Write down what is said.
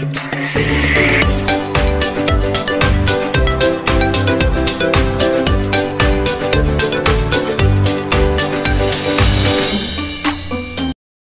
Peace.